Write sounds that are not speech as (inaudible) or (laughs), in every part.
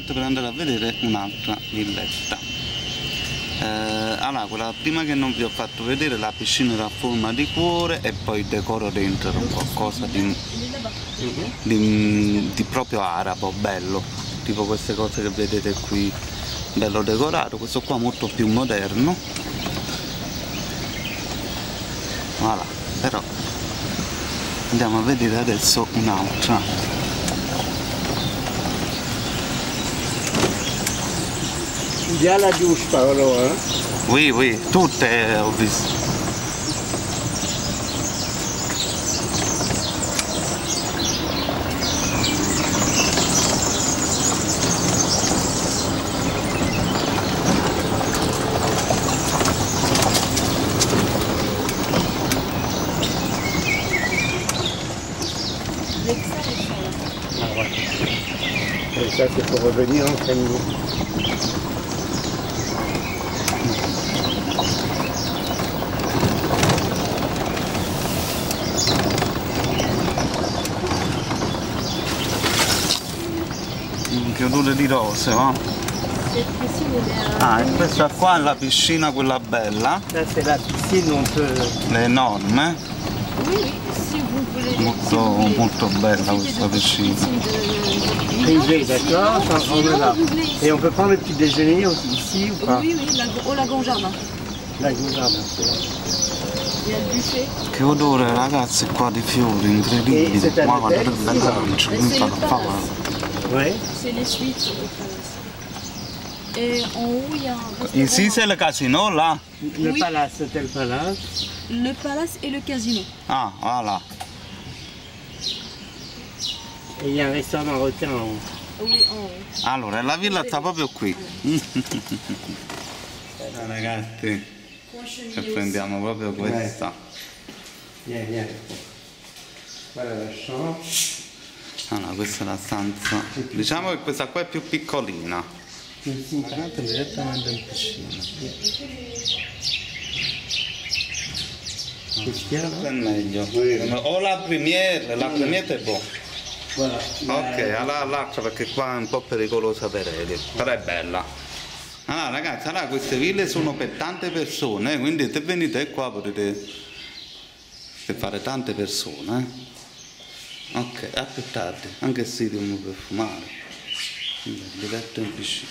riparte per andare a vedere un'altra villetta. Eh, allora prima che non vi ho fatto vedere la piscina era a forma di cuore e poi il decoro dentro era qualcosa di, di, di proprio arabo bello. Tipo queste cose che vedete qui bello decorato. Questo qua molto più moderno. Voilà però andiamo a vedere adesso un'altra Il y a la douche par là, hein Oui, oui, ho visto. Ah ouais. Et ça, c'est pour revenir en famille. Mm, Odore di rose, va? Ah, e questa qua è la piscina quella bella, la peut... l'enorme, molto, molto bella questa piscina. Privée, d'accord On est là. Et on peut prendre le petit déjeuner ici ou pas Oui, oui, la- au lagon jardin. La Goujardin, c'est là. Che odore ragazzi qua di fiori, incredibile. Qua guardate che bella arancia, Eh, mi fa le da Ouais. C'est les suites. Et en haut, il y a un restaurant. Ici c'est le casino là? Le Oui. palace, Hôtel Palace. Le palace et le casino. Ah, voilà. Et il y a un restaurant marocain en haut. Oui, en haut. Allora, la villa sta proprio qui. Eh, ragazzi, e prendiamo proprio questa. Viens, viens. Voilà la chambre. Allora, questa è la stanza. Diciamo che questa qua è più piccolina. Ici, Guardate direttamente in piscina. qu'est-ce qu'il y a Questo là è meglio. O la premiere, la premiere è buona. Ok, allora l'altra perché qua è un po' pericolosa per Eli, però è bella. Allora ragazzi, allora queste ville sono per tante persone, quindi se venite qua potete per fare tante persone. Ok, a più tardi, anche se dobbiamo per fumare. Quindi, Diretto in piscina.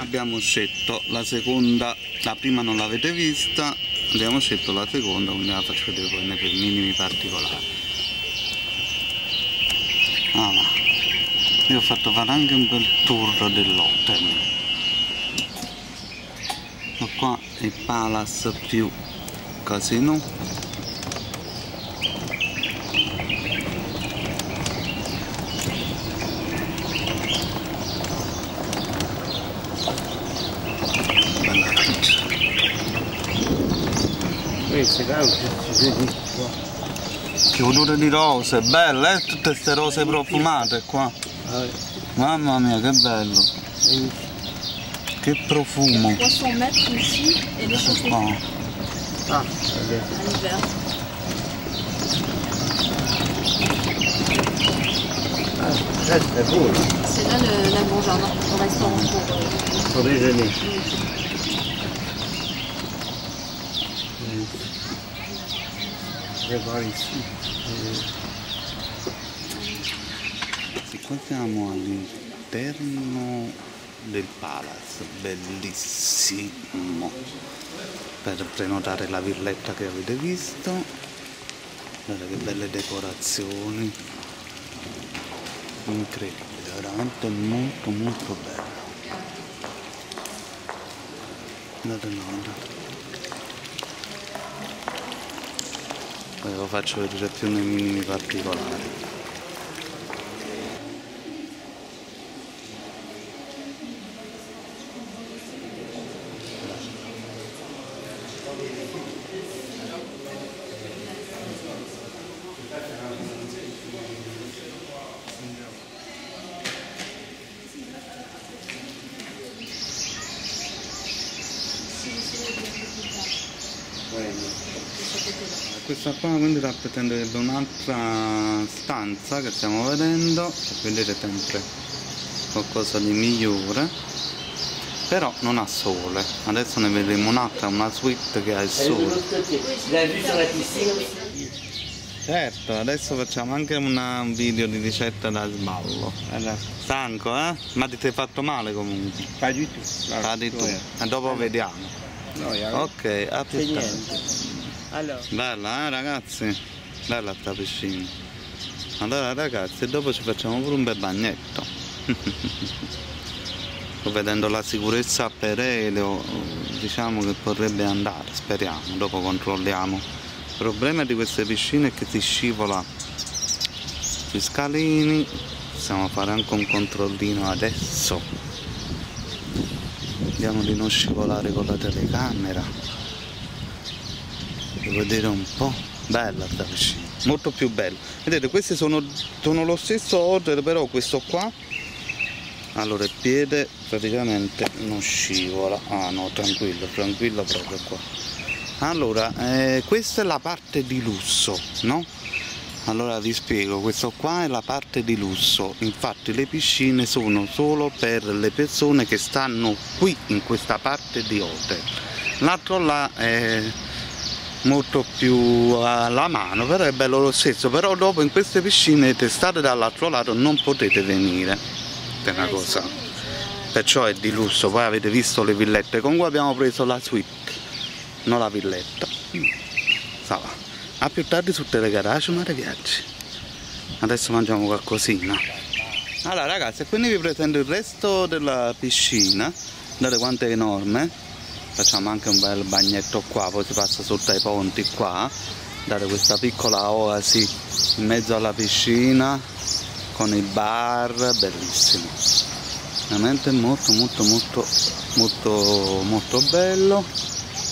Abbiamo scelto la seconda, la prima non l'avete vista, abbiamo scelto la seconda, quindi la faccio vedere poi per minimi particolari. Ah, io ho fatto fare anche un bel tour dell'hotel. Questo qua il Palace più casino. Bella arancia. Oui, c'est là où je suis venu. voir. Che odore di rose, belle, eh? Tutte queste rose profumate qua. Mamma mia, che bello. Che profumo. 300 mètres ici et les chaussées Qua. Ah, beau là, C'est là le lagon jardin, le restaurant pour. euh, pour déjeuner. Je ici. Sì, qua siamo all'interno del Palace, bellissimo. Per prenotare la villetta che avete visto. Guardate che belle decorazioni. Incredibile, veramente molto molto bello. Guardate là, guardate. Lo faccio vedere più nei minimi particolari. Questa qua quindi rappresenta un'altra stanza che stiamo vedendo, che vedete sempre qualcosa di migliore. Però non ha sole. Adesso ne vedremo un'altra una suite che ha il sole. certo adesso facciamo anche una- un video di ricetta da sballo stanco eh? ma ti sei fatto male comunque? Pas du tout. Ah, di tu. E dopo vediamo. A ok a più tardi. Allora, bella eh ragazzi? Bella sta piscina. Allora ragazzi dopo ci facciamo pure un bel bagnetto. (laughs) Sto vedendo la sicurezza per Elio diciamo che potrebbe andare speriamo dopo controlliamo. Il problema di queste piscine è che si scivola sui scalini. Possiamo fare anche un controllino adesso. Vediamo di non scivolare con la telecamera devo vedere un po' bella sta piscina molto più bella. Vedete questi sono, sono lo stesso order però questo qua. Allora il piede praticamente non scivola. Ah no tranquillo tranquillo proprio qua. Allora eh, questa è la parte di lusso no? allora vi spiego questo qua è la parte di lusso. Infatti le piscine sono solo per le persone che stanno qui in questa parte di hotel. L'altro là è molto più alla mano però è bello lo stesso. Però dopo in queste piscine testate dall'altro lato non potete venire. È una cosa. perciò è di lusso. Poi avete visto le villette. Comunque abbiamo preso la suite non la villetta. Sa va. a più tardi su Telegarage ma ragazzi adesso mangiamo qualcosina. Allora ragazzi quindi vi presento il resto della piscina. Guardate quanto è enorme facciamo anche un bel bagnetto qua poi si passa sotto ai ponti qua date questa piccola oasi in mezzo alla piscina con il bar bellissimo. Veramente molto molto molto molto molto bello.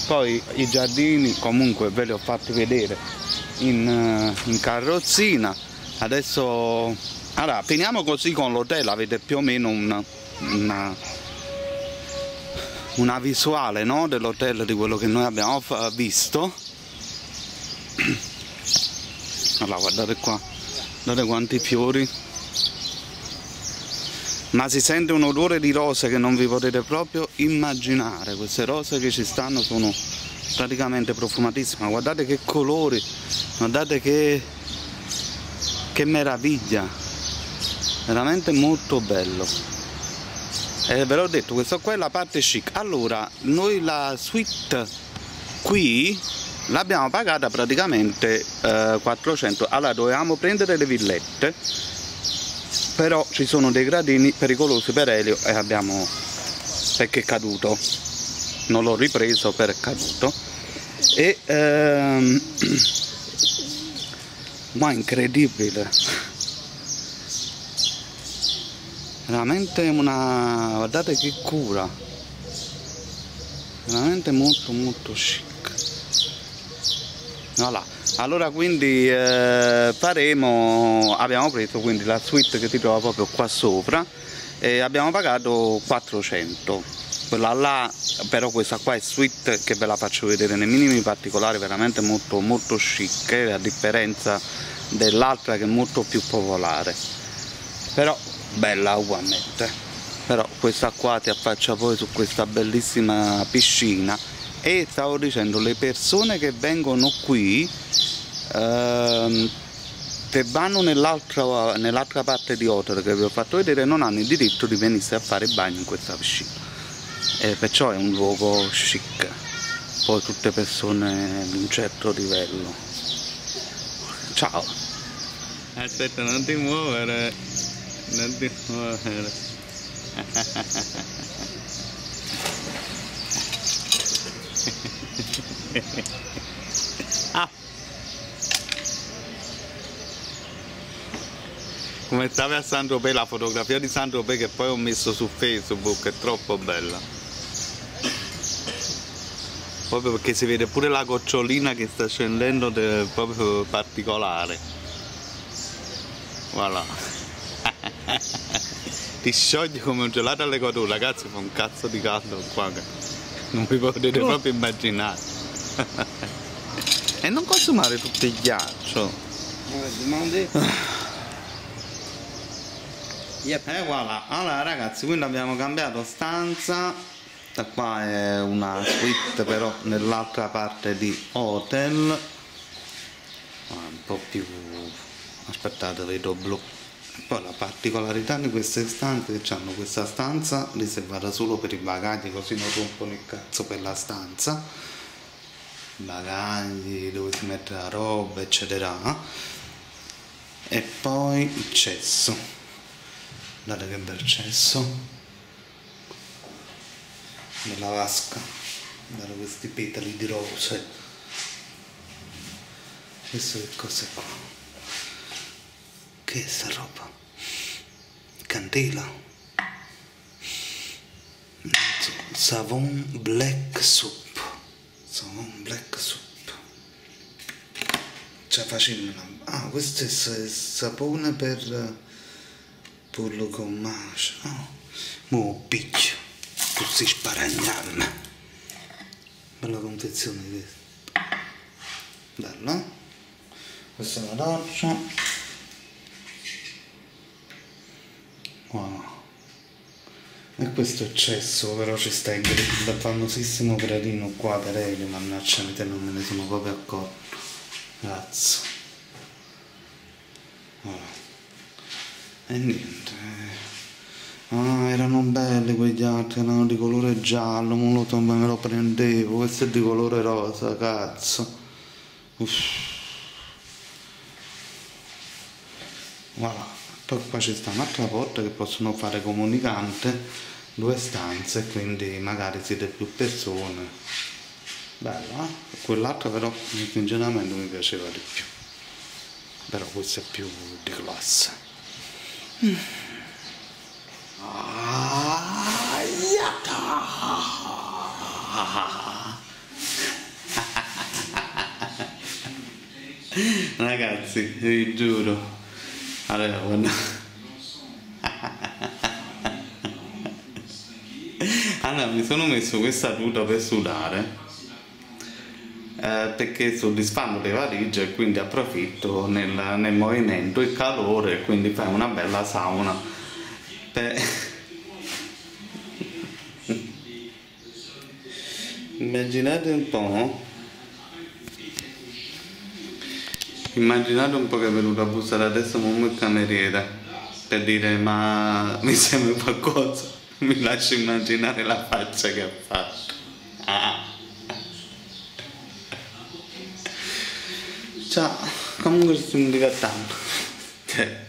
Poi i giardini comunque ve li ho fatti vedere in, eh, in carrozzina. Adesso allora finiamo così con l'hotel avete più o meno una, una una visuale no, dell'hotel di quello che noi abbiamo visto. (clears throat) Allora guardate qua guardate quanti fiori. Ma si sente un odore di rose che non vi potete proprio immaginare. Queste rose che ci stanno sono praticamente profumatissime. Guardate che colori guardate che che meraviglia. Veramente molto bello eh, ve l'ho detto, questa qua è la parte chic. Allora, noi la suite qui l'abbiamo pagata praticamente eh, 400. Allora, dovevamo prendere le villette, però ci sono dei gradini pericolosi per Elio e abbiamo... perché è caduto. Non l'ho ripreso è caduto. E... Ehm... (clears throat) ma incredibile veramente una guardate che cura. Veramente molto molto chic. Voilà. allora quindi eh, faremo abbiamo preso quindi la suite che si trova proprio qua sopra e abbiamo pagato 400 quella là però questa qua è suite che ve la faccio vedere nei minimi particolari veramente molto molto chic eh, a differenza dell'altra che è molto più popolare. Però bella ugualmente. Però questa qua ti affaccia poi su questa bellissima piscina e stavo dicendo le persone che vengono qui ehm, che vanno nell'altra, nell'altra parte di hotel che vi ho fatto vedere non hanno il diritto di venirsi a fare bagno in questa piscina. E perciò è un luogo chic. Poi tutte persone di un certo livello. Ciao. Aspetta non ti muovere non ti muovere ah. come stavi a San Tropez la fotografia di San Tropez che poi ho messo su Facebook è troppo bella. Proprio perché si vede pure la gocciolina che sta scendendo de- proprio particolare. Voilà ti sciogli come un gelato alle cotone ragazzi fa un cazzo di caldo qua che non vi potete proprio immaginare (laughs) e non consumare tutto il ghiaccio. Yep. E voilà, allora ragazzi, quindi abbiamo cambiato stanza, da qua è una suite però nell'altra parte di hotel, Ah, un po' più, aspettate vedo blu. Poi la particolarità di queste stanze è che hanno questa stanza riservata solo per i bagagli così non rompono il cazzo per la stanza, bagagli dove si mette la roba eccetera. E poi il cesso. Guardate che bel cesso. Della vasca. Guardate questi petali di rose. Questo che cos'è qua che è sta roba? Candela? Savon black soup. Savon black soup. Cioè facendo una ah questo è sapone per pollo con mace. Oh. mo picchio così sparagnarmi bella confezione questa. Bella eh? questa è la doccia wow e questo è cesso, però ci sta grill, il famosissimo gradino qua per Elio, mannaggia te non me ne sono proprio accorto. Cazzo. Voilà. E niente. Ah, erano belli quegli altri, erano di colore giallo, so, me lo prendevo, questo è di colore rosa, cazzo. Uff. Voilà. Poi qua ci sta un'altra porta che possono fare comunicante, due stanze, quindi magari siete più persone. Bello, eh? Quell'altra però sinceramente mi piaceva di più. Però questa è più di classe. Ah, yata! (laughs) Ragazzi, vi giuro. Allora, guarda. (laughs) Allora, mi sono messo questa tuta per sudare eh, perché soddisfando le valigie e quindi approfitto nel, nel movimento il calore e quindi fai una bella sauna. Per... (laughs) Immaginate un po'. Immaginate un po' che è venuto a bussare adesso come il cameriere per dire ma mi sembra qualcosa, mi lascio immaginare la faccia che ha fatto. Ah. Ciao, comunque sto. Cioè,